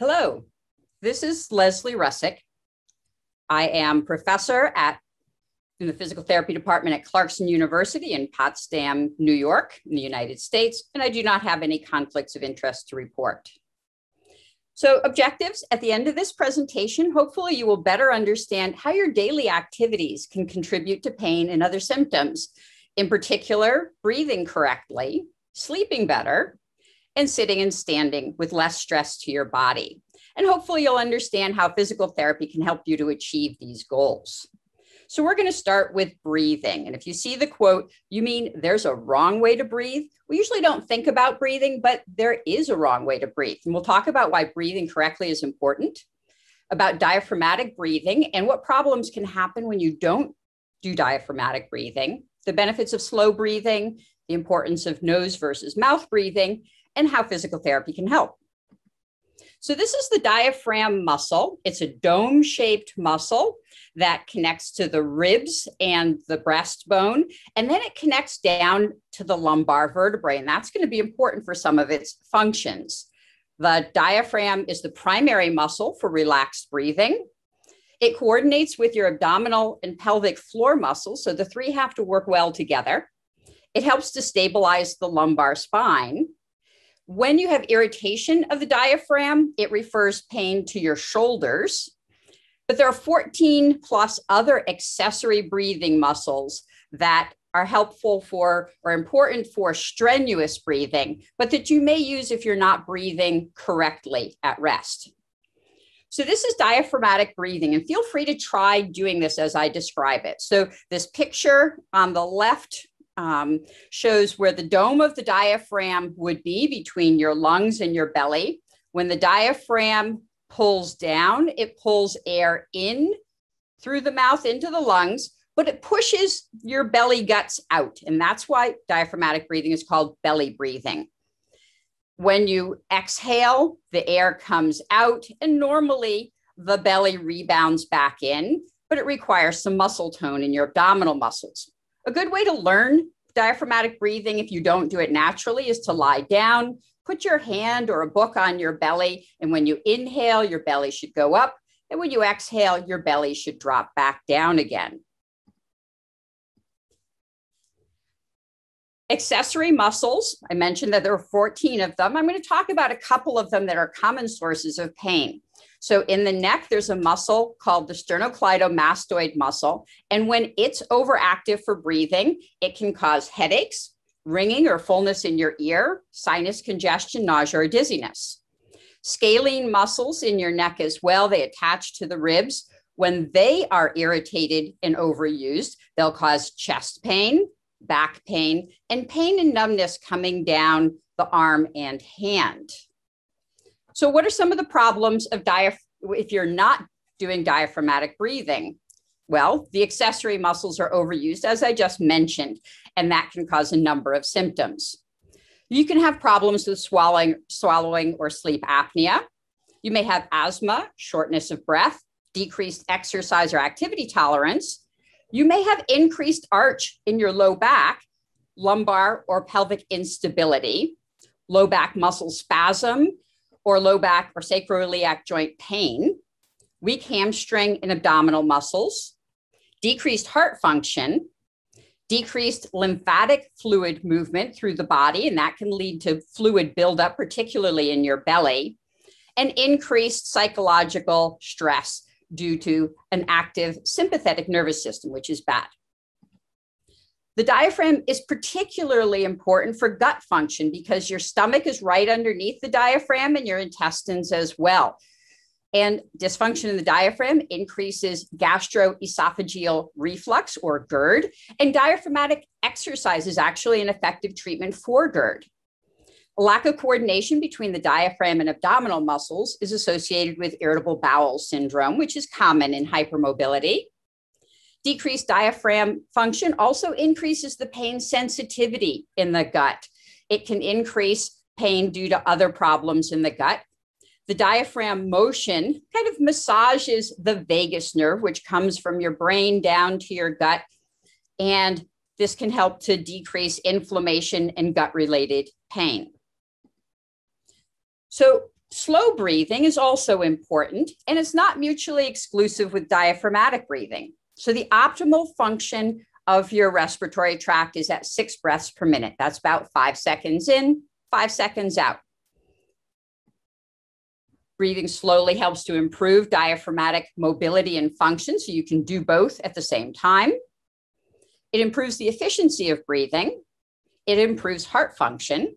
Hello, this is Leslie Russek. I am professor at in the physical therapy department at Clarkson University in Potsdam, New York, in the United States, and I do not have any conflicts of interest to report. So objectives at the end of this presentation, hopefully you will better understand how your daily activities can contribute to pain and other symptoms, in particular, breathing correctly, sleeping better, and sitting and standing with less stress to your body. And hopefully you'll understand how physical therapy can help you to achieve these goals. So we're going to start with breathing. And if you see the quote, you mean there's a wrong way to breathe? We usually don't think about breathing, but there is a wrong way to breathe. And we'll talk about why breathing correctly is important, about diaphragmatic breathing and what problems can happen when you don't do diaphragmatic breathing, the benefits of slow breathing, the importance of nose versus mouth breathing, and how physical therapy can help. So this is the diaphragm muscle. It's a dome shaped muscle that connects to the ribs and the breastbone. And then it connects down to the lumbar vertebrae. And that's going to be important for some of its functions. The diaphragm is the primary muscle for relaxed breathing. It coordinates with your abdominal and pelvic floor muscles. So the three have to work well together. It helps to stabilize the lumbar spine. When you have irritation of the diaphragm, it refers pain to your shoulders. But there are 14 plus other accessory breathing muscles that are helpful for or important for strenuous breathing, but that you may use if you're not breathing correctly at rest. So this is diaphragmatic breathing, and feel free to try doing this as I describe it. So this picture on the left um, shows where the dome of the diaphragm would be between your lungs and your belly. When the diaphragm pulls down, it pulls air in through the mouth into the lungs, but it pushes your belly guts out. And that's why diaphragmatic breathing is called belly breathing. When you exhale, the air comes out, and normally the belly rebounds back in, but it requires some muscle tone in your abdominal muscles. A good way to learn diaphragmatic breathing, if you don't do it naturally, is to lie down, put your hand or a book on your belly. And when you inhale, your belly should go up. And when you exhale, your belly should drop back down again. Accessory muscles, I mentioned that there are 14 of them. I'm going to talk about a couple of them that are common sources of pain. So in the neck, there's a muscle called the sternocleidomastoid muscle. And when it's overactive for breathing, it can cause headaches, ringing or fullness in your ear, sinus congestion, nausea, or dizziness. Scalene muscles in your neck as well, they attach to the ribs. When they are irritated and overused, they'll cause chest pain, back pain, and pain and numbness coming down the arm and hand. So, what are some of the problems of diaphragm if you're not doing diaphragmatic breathing? Well, the accessory muscles are overused, as I just mentioned, and that can cause a number of symptoms. You can have problems with swallowing, swallowing or sleep apnea. You may have asthma, shortness of breath, decreased exercise or activity tolerance. You may have increased arch in your low back, lumbar or pelvic instability, low back muscle spasm, or low back or sacroiliac joint pain, weak hamstring and abdominal muscles, decreased heart function, decreased lymphatic fluid movement through the body, and that can lead to fluid buildup, particularly in your belly, and increased psychological stress due to an active sympathetic nervous system, which is bad. The diaphragm is particularly important for gut function because your stomach is right underneath the diaphragm and your intestines as well. And dysfunction in the diaphragm increases gastroesophageal reflux or GERD. And diaphragmatic exercise is actually an effective treatment for GERD. Lack of coordination between the diaphragm and abdominal muscles is associated with irritable bowel syndrome, which is common in hypermobility. Decreased diaphragm function also increases the pain sensitivity in the gut. It can increase pain due to other problems in the gut. The diaphragm motion kind of massages the vagus nerve, which comes from your brain down to your gut. And this can help to decrease inflammation and gut related pain. So, slow breathing is also important, and it's not mutually exclusive with diaphragmatic breathing. So, the optimal function of your respiratory tract is at six breaths per minute. That's about five seconds in, five seconds out. Breathing slowly helps to improve diaphragmatic mobility and function, so you can do both at the same time. It improves the efficiency of breathing. It improves heart function.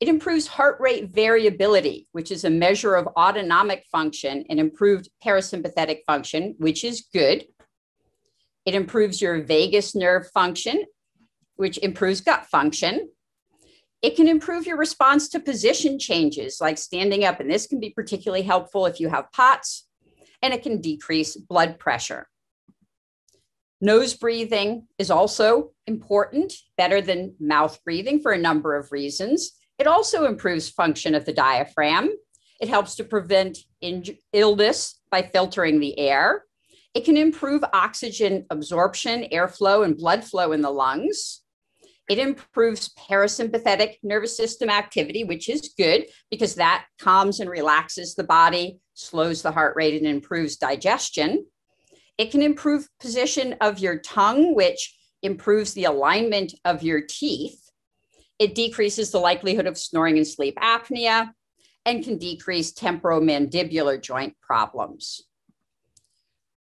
It improves heart rate variability, which is a measure of autonomic function and improved parasympathetic function, which is good. It improves your vagus nerve function, which improves gut function. It can improve your response to position changes like standing up, and this can be particularly helpful if you have POTS, and it can decrease blood pressure. Nose breathing is also important, better than mouth breathing for a number of reasons. It also improves function of the diaphragm. It helps to prevent illness by filtering the air. It can improve oxygen absorption, airflow, and blood flow in the lungs. It improves parasympathetic nervous system activity, which is good because that calms and relaxes the body, slows the heart rate, and improves digestion. It can improve position of your tongue, which improves the alignment of your teeth. It decreases the likelihood of snoring and sleep apnea and can decrease temporomandibular joint problems.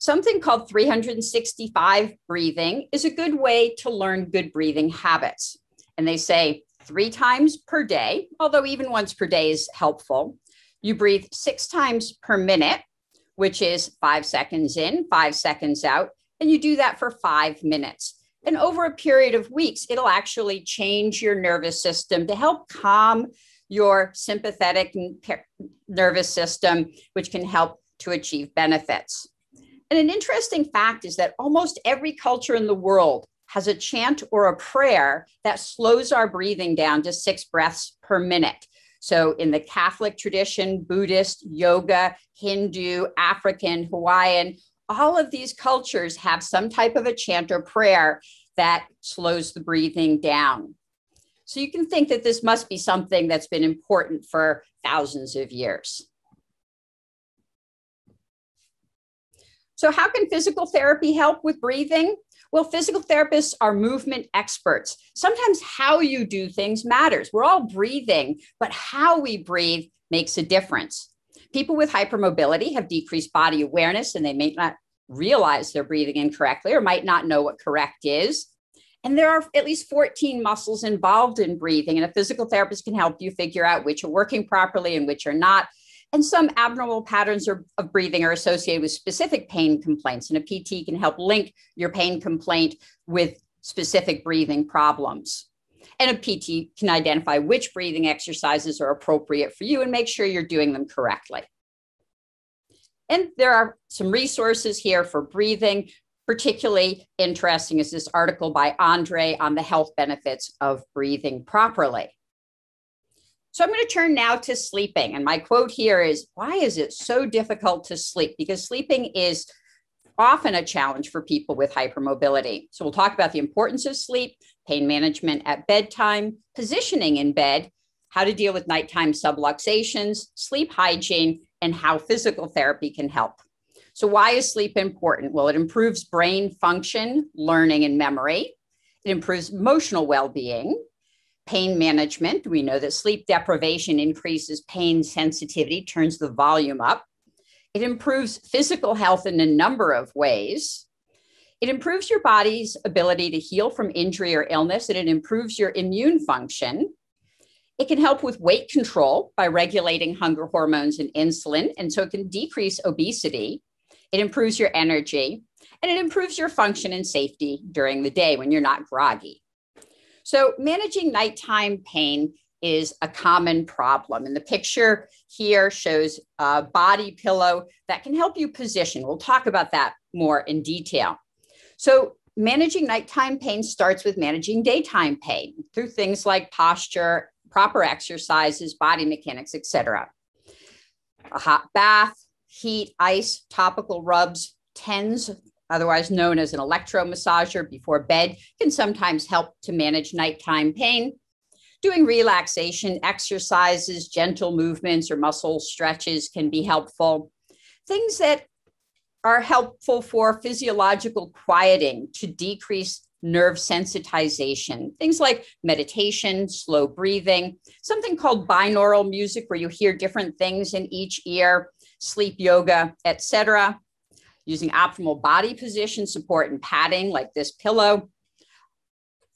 Something called 365 breathing is a good way to learn good breathing habits. And they say three times per day, although even once per day is helpful. You breathe six times per minute, which is five seconds in, five seconds out, and you do that for five minutes. And over a period of weeks, it'll actually change your nervous system to help calm your sympathetic nervous system, which can help to achieve benefits. And an interesting fact is that almost every culture in the world has a chant or a prayer that slows our breathing down to six breaths per minute. So, in the Catholic tradition, Buddhist, yoga, Hindu, African, Hawaiian, all of these cultures have some type of a chant or prayer that slows the breathing down. So, you can think that this must be something that's been important for thousands of years. So, how can physical therapy help with breathing? Well, physical therapists are movement experts. Sometimes how you do things matters. We're all breathing, but how we breathe makes a difference. People with hypermobility have decreased body awareness and they may not realize they're breathing incorrectly or might not know what correct is. And there are at least 14 muscles involved in breathing, and a physical therapist can help you figure out which are working properly and which are not. And some abnormal patterns of breathing are associated with specific pain complaints, and a PT can help link your pain complaint with specific breathing problems. And a PT can identify which breathing exercises are appropriate for you and make sure you're doing them correctly. And there are some resources here for breathing. Particularly interesting is this article by Andre on the health benefits of breathing properly. So I'm going to turn now to sleeping. And my quote here is Why is it so difficult to sleep? Because sleeping is often a challenge for people with hypermobility. So we'll talk about the importance of sleep, pain management at bedtime, positioning in bed, how to deal with nighttime subluxations, sleep hygiene, and how physical therapy can help. So, why is sleep important? Well, it improves brain function, learning, and memory. It improves emotional well being pain management. We know that sleep deprivation increases pain sensitivity, turns the volume up. It improves physical health in a number of ways. It improves your body's ability to heal from injury or illness, and it improves your immune function. It can help with weight control by regulating hunger hormones and insulin, and so it can decrease obesity. It improves your energy, and it improves your function and safety during the day when you're not groggy. So, managing nighttime pain is a common problem. And the picture here shows a body pillow that can help you position. We'll talk about that more in detail. So, managing nighttime pain starts with managing daytime pain through things like posture, proper exercises, body mechanics, etc. A hot bath, heat, ice, topical rubs, TENS, otherwise known as an electromassager before bed, can sometimes help to manage nighttime pain. Doing relaxation exercises, gentle movements, or muscle stretches can be helpful. Things that are helpful for physiological quieting to decrease nerve sensitization. Things like meditation, slow breathing, something called binaural music where you hear different things in each ear, sleep yoga, etc. Using optimal body position support and padding like this pillow.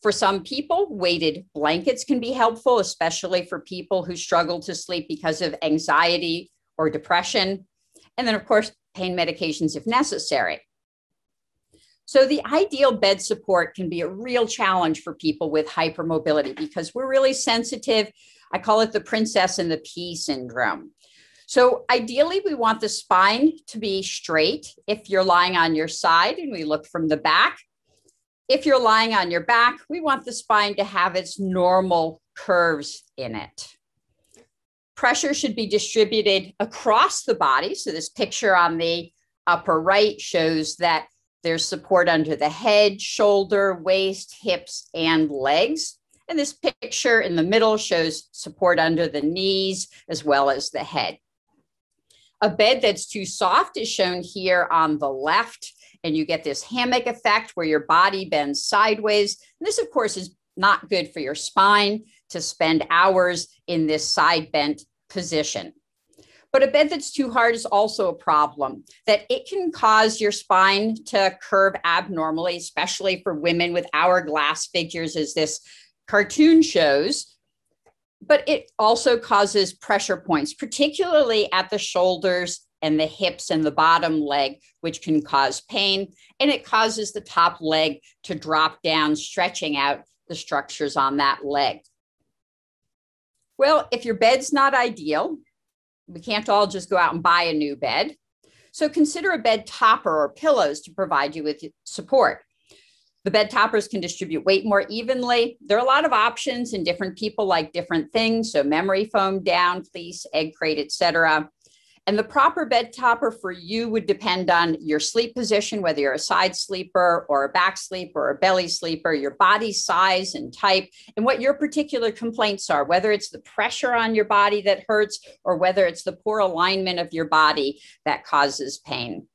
For some people, weighted blankets can be helpful, especially for people who struggle to sleep because of anxiety or depression. And then, of course, pain medications if necessary. So, the ideal bed support can be a real challenge for people with hypermobility because we're really sensitive. I call it the princess and the pea syndrome. So, ideally, we want the spine to be straight if you're lying on your side and we look from the back. If you're lying on your back, we want the spine to have its normal curves in it. Pressure should be distributed across the body. So, this picture on the upper right shows that there's support under the head, shoulder, waist, hips, and legs. And this picture in the middle shows support under the knees as well as the head. A bed that's too soft is shown here on the left, and you get this hammock effect where your body bends sideways. And this, of course, is not good for your spine to spend hours in this side bent position. But a bed that's too hard is also a problem, that it can cause your spine to curve abnormally, especially for women with hourglass figures, as this cartoon shows. But it also causes pressure points, particularly at the shoulders and the hips and the bottom leg, which can cause pain. And it causes the top leg to drop down, stretching out the structures on that leg. Well, if your bed's not ideal, we can't all just go out and buy a new bed. So consider a bed topper or pillows to provide you with support. The bed toppers can distribute weight more evenly. There are a lot of options and different people like different things. So memory foam, down, fleece, egg crate, etc. And the proper bed topper for you would depend on your sleep position, whether you're a side sleeper or a back sleeper or a belly sleeper, your body size and type, and what your particular complaints are, whether it's the pressure on your body that hurts or whether it's the poor alignment of your body that causes pain.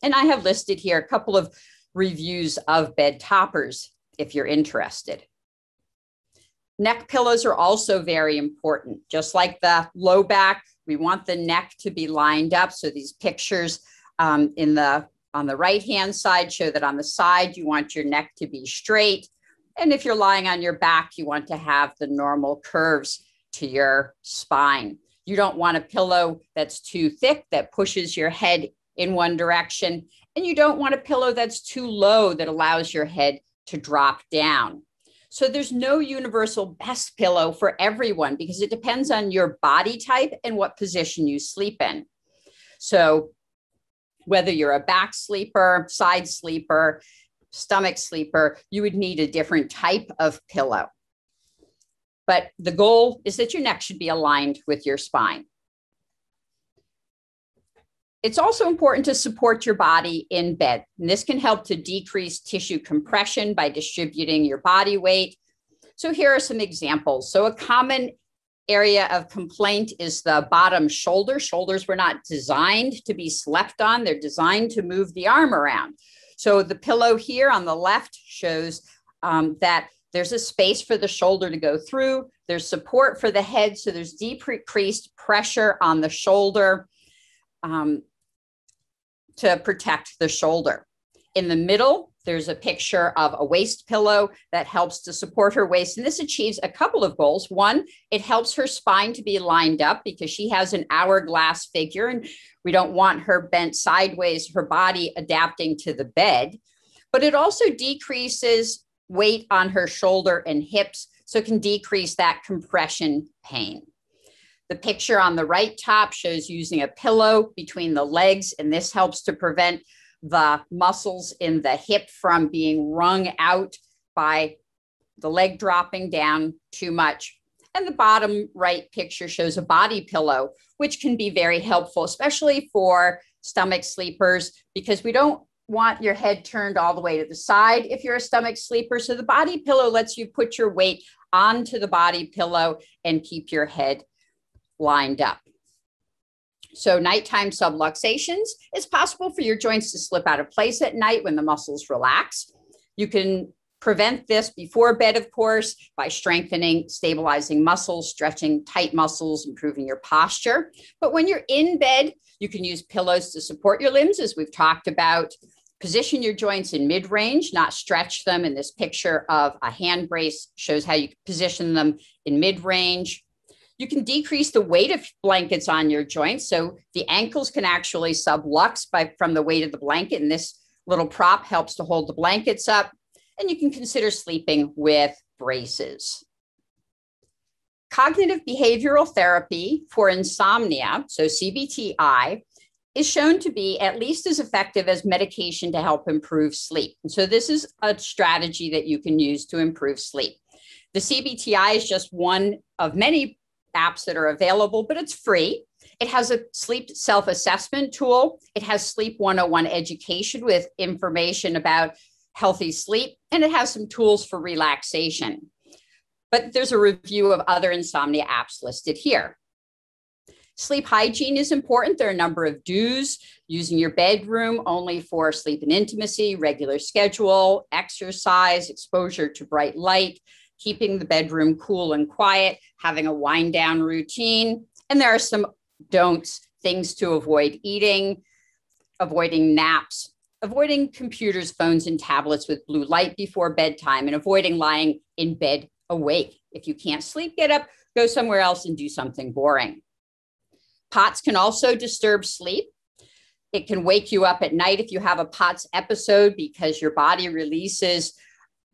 And I have listed here a couple of reviews of bed toppers if you're interested. Neck pillows are also very important, just like the low back we want the neck to be lined up. So these pictures um, in the on the right hand side show that on the side you want your neck to be straight. And if you're lying on your back, you want to have the normal curves to your spine. You don't want a pillow that's too thick that pushes your head in one direction. And you don't want a pillow that's too low that allows your head to drop down. So there's no universal best pillow for everyone because it depends on your body type and what position you sleep in. So whether you're a back sleeper, side sleeper, stomach sleeper, you would need a different type of pillow. But the goal is that your neck should be aligned with your spine. It's also important to support your body in bed. And this can help to decrease tissue compression by distributing your body weight. So here are some examples. So a common area of complaint is the bottom shoulder. Shoulders were not designed to be slept on. They're designed to move the arm around. So the pillow here on the left shows um, that there's a space for the shoulder to go through. There's support for the head. So there's decreased pressure on the shoulder um, to protect the shoulder. In the middle, there's a picture of a waist pillow that helps to support her waist. And this achieves a couple of goals. One, it helps her spine to be lined up because she has an hourglass figure and we don't want her bent sideways, her body adapting to the bed. But it also decreases weight on her shoulder and hips, so it can decrease that compression pain. The picture on the right top shows using a pillow between the legs, and this helps to prevent the muscles in the hip from being wrung out by the leg dropping down too much. And the bottom right picture shows a body pillow, which can be very helpful, especially for stomach sleepers, because we don't want your head turned all the way to the side if you're a stomach sleeper. So the body pillow lets you put your weight onto the body pillow and keep your head lined up. So nighttime subluxations, it's possible for your joints to slip out of place at night when the muscles relax. You can prevent this before bed, of course, by strengthening, stabilizing muscles, stretching tight muscles, improving your posture. But when you're in bed, you can use pillows to support your limbs, as we've talked about. Position your joints in mid range, not stretch them. In this picture of a hand brace shows how you position them in mid range. You can decrease the weight of blankets on your joints. So the ankles can actually sublux by, from the weight of the blanket. And this little prop helps to hold the blankets up. And you can consider sleeping with braces. Cognitive behavioral therapy for insomnia, so CBTI, is shown to be at least as effective as medication to help improve sleep. And so this is a strategy that you can use to improve sleep. The CBTI is just one of many apps that are available, but it's free. It has a sleep self assessment tool. It has Sleep 101 education with information about healthy sleep, and it has some tools for relaxation. But there's a review of other insomnia apps listed here. Sleep hygiene is important. There are a number of do's using your bedroom only for sleep and intimacy, regular schedule, exercise, exposure to bright light, keeping the bedroom cool and quiet, having a wind down routine. And there are some don'ts, things to avoid eating, avoiding naps, avoiding computers, phones, and tablets with blue light before bedtime, and avoiding lying in bed awake. If you can't sleep, get up, go somewhere else, and do something boring. POTS can also disturb sleep. It can wake you up at night if you have a POTS episode because your body releases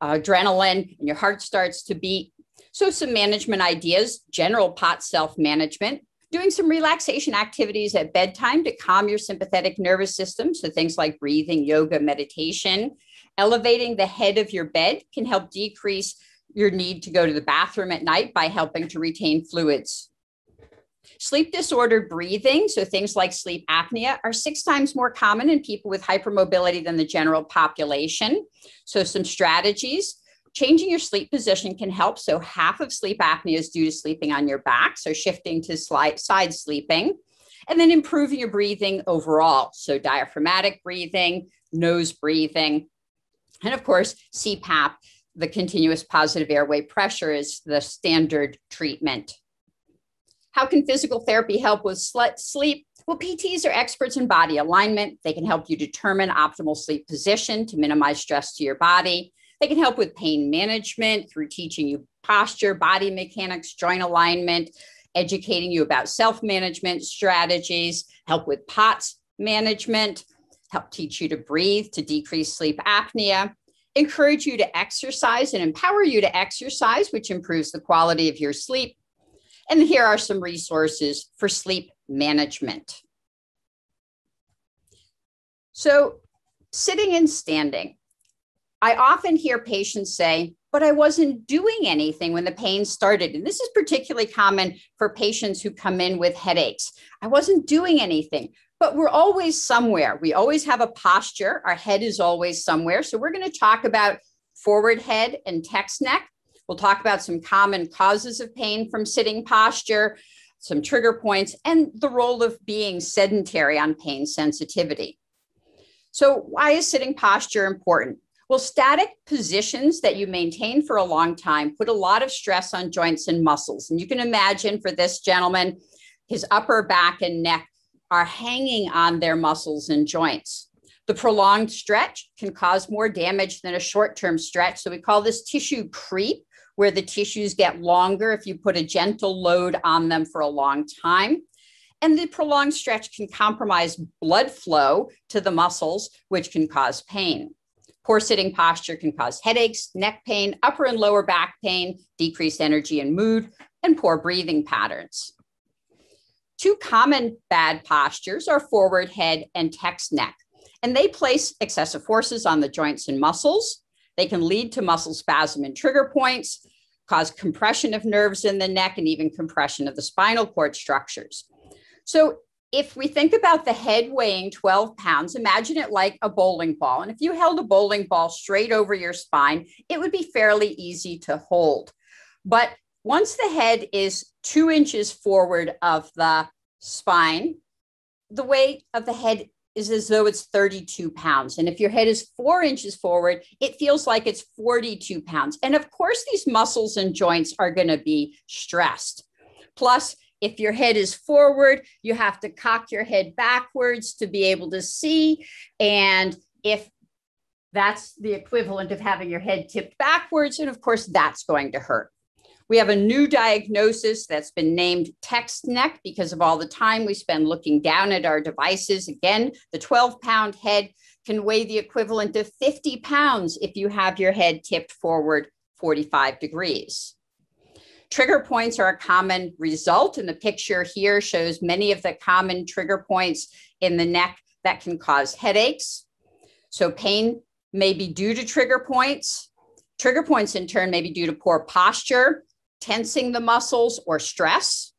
Uh, adrenaline and your heart starts to beat. So, some management ideas general POTS self management, doing some relaxation activities at bedtime to calm your sympathetic nervous system. So, things like breathing, yoga, meditation. Elevating the head of your bed can help decrease your need to go to the bathroom at night by helping to retain fluids. Sleep disordered breathing, so things like sleep apnea, are six times more common in people with hypermobility than the general population. So, some strategies changing your sleep position can help. So, half of sleep apnea is due to sleeping on your back, so shifting to side sleeping, and then improving your breathing overall. So, diaphragmatic breathing, nose breathing, and of course, CPAP, the continuous positive airway pressure, is the standard treatment. How can physical therapy help with sleep? Well, PTs are experts in body alignment. They can help you determine optimal sleep position to minimize stress to your body. They can help with pain management through teaching you posture, body mechanics, joint alignment, educating you about self management strategies, help with POTS management, help teach you to breathe to decrease sleep apnea, encourage you to exercise and empower you to exercise, which improves the quality of your sleep, and here are some resources for sleep management. So, sitting and standing. I often hear patients say, but I wasn't doing anything when the pain started. And this is particularly common for patients who come in with headaches. I wasn't doing anything, but we're always somewhere. We always have a posture. Our head is always somewhere. So we're going to talk about forward head and text neck. We'll talk about some common causes of pain from sitting posture, some trigger points, and the role of being sedentary on pain sensitivity. So, why is sitting posture important? Well, static positions that you maintain for a long time put a lot of stress on joints and muscles. And you can imagine for this gentleman, his upper back and neck are hanging on their muscles and joints. The prolonged stretch can cause more damage than a short term stretch. So we call this tissue creep, where the tissues get longer if you put a gentle load on them for a long time. And the prolonged stretch can compromise blood flow to the muscles, which can cause pain. Poor sitting posture can cause headaches, neck pain, upper and lower back pain, decreased energy and mood, and poor breathing patterns. Two common bad postures are forward head and text neck, and they place excessive forces on the joints and muscles. They can lead to muscle spasm and trigger points, cause compression of nerves in the neck, and even compression of the spinal cord structures. So, if we think about the head weighing 12 pounds, imagine it like a bowling ball. And if you held a bowling ball straight over your spine, it would be fairly easy to hold. But once the head is two inches forward of the spine, the weight of the head is as though it's 32 pounds. And if your head is four inches forward, it feels like it's 42 pounds. And of course, these muscles and joints are going to be stressed. Plus, if your head is forward, you have to cock your head backwards to be able to see. And if that's the equivalent of having your head tipped backwards, and of course, that's going to hurt. We have a new diagnosis that's been named text neck because of all the time we spend looking down at our devices. Again, the 12 pound head can weigh the equivalent of 50 pounds if you have your head tipped forward 45 degrees. Trigger points are a common result, and the picture here shows many of the common trigger points in the neck that can cause headaches. So, pain may be due to trigger points. Trigger points, in turn, may be due to poor posture, tensing the muscles, or stress.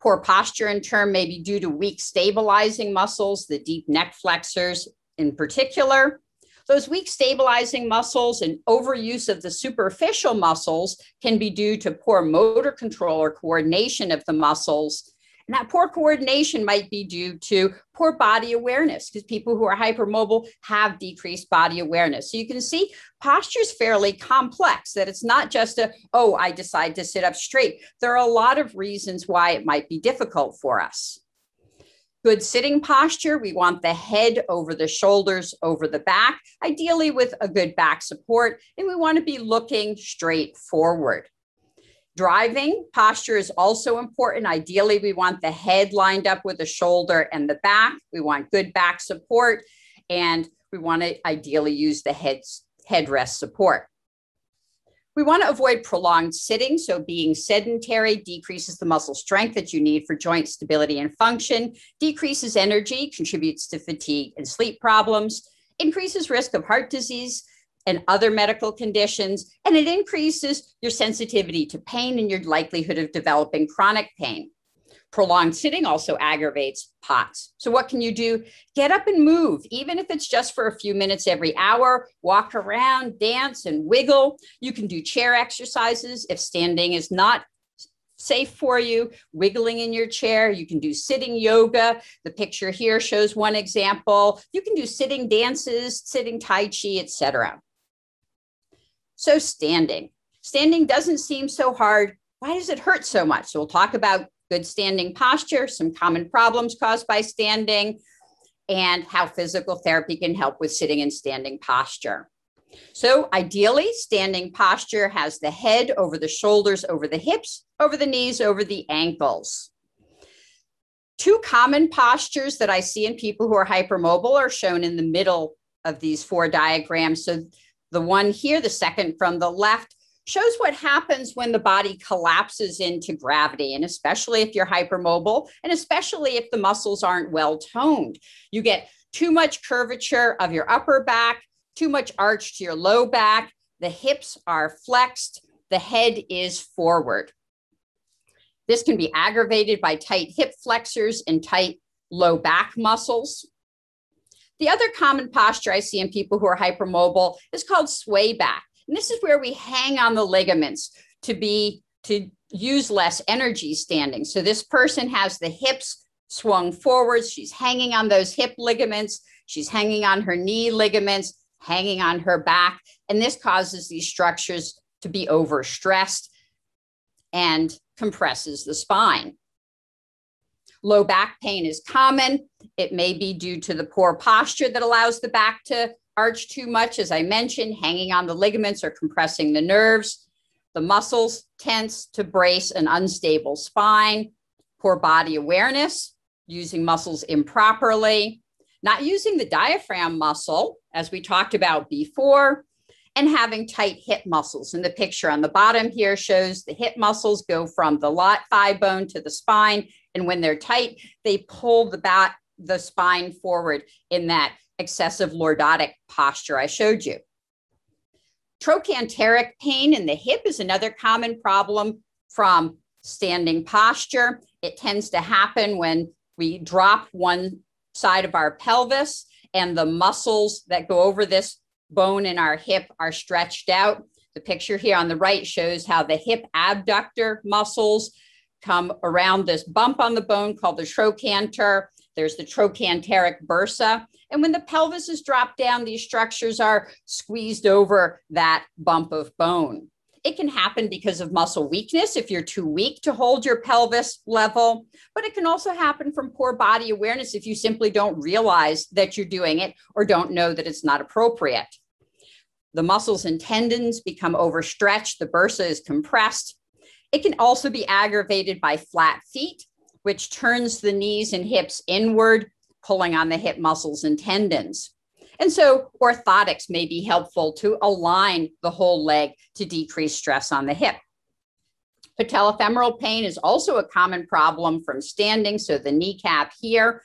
Poor posture, in turn, may be due to weak stabilizing muscles, the deep neck flexors in particular. Those weak stabilizing muscles and overuse of the superficial muscles can be due to poor motor control or coordination of the muscles and that poor coordination might be due to poor body awareness because people who are hypermobile have decreased body awareness. So you can see posture is fairly complex, that it's not just a, oh, I decide to sit up straight. There are a lot of reasons why it might be difficult for us. Good sitting posture, we want the head over the shoulders, over the back, ideally with a good back support, and we want to be looking straight forward. Driving posture is also important. Ideally, we want the head lined up with the shoulder and the back. We want good back support, and we want to ideally use the head, headrest support. We want to avoid prolonged sitting. So, being sedentary decreases the muscle strength that you need for joint stability and function, decreases energy, contributes to fatigue and sleep problems, increases risk of heart disease, and other medical conditions, and it increases your sensitivity to pain and your likelihood of developing chronic pain. Prolonged sitting also aggravates POTS. So, what can you do? Get up and move, even if it's just for a few minutes every hour. Walk around, dance, and wiggle. You can do chair exercises if standing is not safe for you, wiggling in your chair. You can do sitting yoga. The picture here shows one example. You can do sitting dances, sitting Tai Chi, etc. So standing. Standing doesn't seem so hard. Why does it hurt so much? So we'll talk about good standing posture, some common problems caused by standing, and how physical therapy can help with sitting and standing posture. So, ideally, standing posture has the head over the shoulders, over the hips, over the knees, over the ankles. Two common postures that I see in people who are hypermobile are shown in the middle of these four diagrams. So, the one here, the second from the left, shows what happens when the body collapses into gravity, and especially if you're hypermobile, and especially if the muscles aren't well toned. You get too much curvature of your upper back, too much arch to your low back, the hips are flexed, the head is forward. This can be aggravated by tight hip flexors and tight low back muscles. The other common posture I see in people who are hypermobile is called sway back. And this is where we hang on the ligaments to be to use less energy standing. So this person has the hips swung forwards. She's hanging on those hip ligaments. She's hanging on her knee ligaments, hanging on her back. And this causes these structures to be overstressed and compresses the spine. Low back pain is common. It may be due to the poor posture that allows the back to arch too much, as I mentioned, hanging on the ligaments or compressing the nerves. The muscles tense to brace an unstable spine, poor body awareness, using muscles improperly, not using the diaphragm muscle, as we talked about before, and having tight hip muscles. And the picture on the bottom here shows the hip muscles go from the lot thigh bone to the spine. And when they're tight, they pull the back, the spine forward in that excessive lordotic posture I showed you. Trochanteric pain in the hip is another common problem from standing posture. It tends to happen when we drop one side of our pelvis and the muscles that go over this bone in our hip are stretched out. The picture here on the right shows how the hip abductor muscles come around this bump on the bone called the trochanter. There's the trochanteric bursa. And when the pelvis is dropped down, these structures are squeezed over that bump of bone. It can happen because of muscle weakness if you're too weak to hold your pelvis level, but it can also happen from poor body awareness if you simply don't realize that you're doing it or don't know that it's not appropriate. The muscles and tendons become overstretched, the bursa is compressed. It can also be aggravated by flat feet, which turns the knees and hips inward, pulling on the hip muscles and tendons. And so orthotics may be helpful to align the whole leg to decrease stress on the hip. Patellofemoral pain is also a common problem from standing. So the kneecap here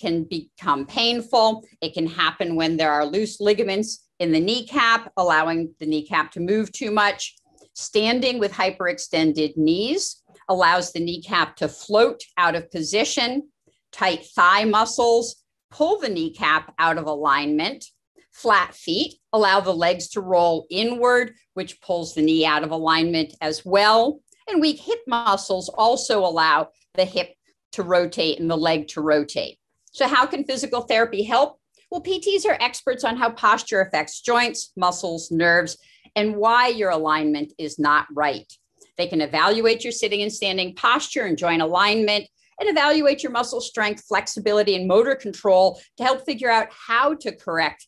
can become painful. It can happen when there are loose ligaments in the kneecap, allowing the kneecap to move too much. Standing with hyperextended knees allows the kneecap to float out of position. Tight thigh muscles pull the kneecap out of alignment. Flat feet allow the legs to roll inward, which pulls the knee out of alignment as well. And weak hip muscles also allow the hip to rotate and the leg to rotate. So, how can physical therapy help? Well, PTs are experts on how posture affects joints, muscles, nerves, and why your alignment is not right. They can evaluate your sitting and standing posture and joint alignment and evaluate your muscle strength, flexibility, and motor control to help figure out how to correct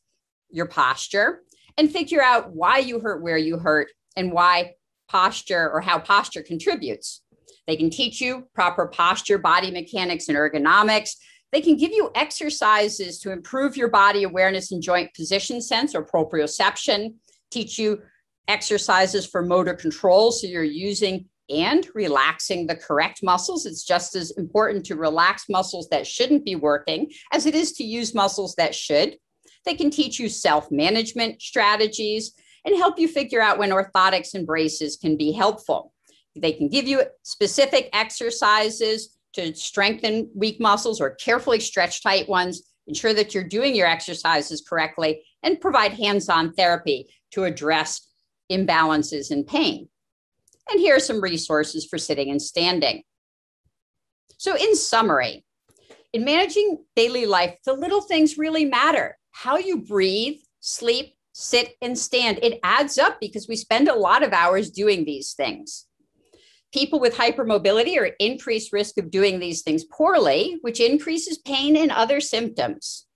your posture and figure out why you hurt where you hurt and why posture or how posture contributes. They can teach you proper posture, body mechanics, and ergonomics. They can give you exercises to improve your body awareness and joint position sense or proprioception, teach you exercises for motor control. So you're using and relaxing the correct muscles. It's just as important to relax muscles that shouldn't be working as it is to use muscles that should. They can teach you self management strategies and help you figure out when orthotics and braces can be helpful. They can give you specific exercises to strengthen weak muscles or carefully stretch tight ones, ensure that you're doing your exercises correctly, and provide hands on therapy to address imbalances and pain. And here are some resources for sitting and standing. So, in summary, in managing daily life, the little things really matter. How you breathe, sleep, sit, and stand. It adds up because we spend a lot of hours doing these things. People with hypermobility are at increased risk of doing these things poorly, which increases pain and other symptoms.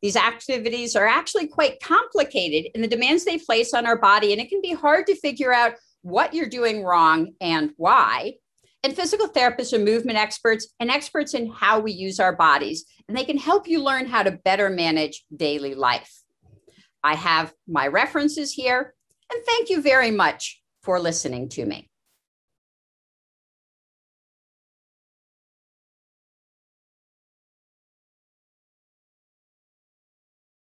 These activities are actually quite complicated in the demands they place on our body, and it can be hard to figure out what you're doing wrong and why. And physical therapists are movement experts and experts in how we use our bodies, and they can help you learn how to better manage daily life. I have my references here, and thank you very much for listening to me.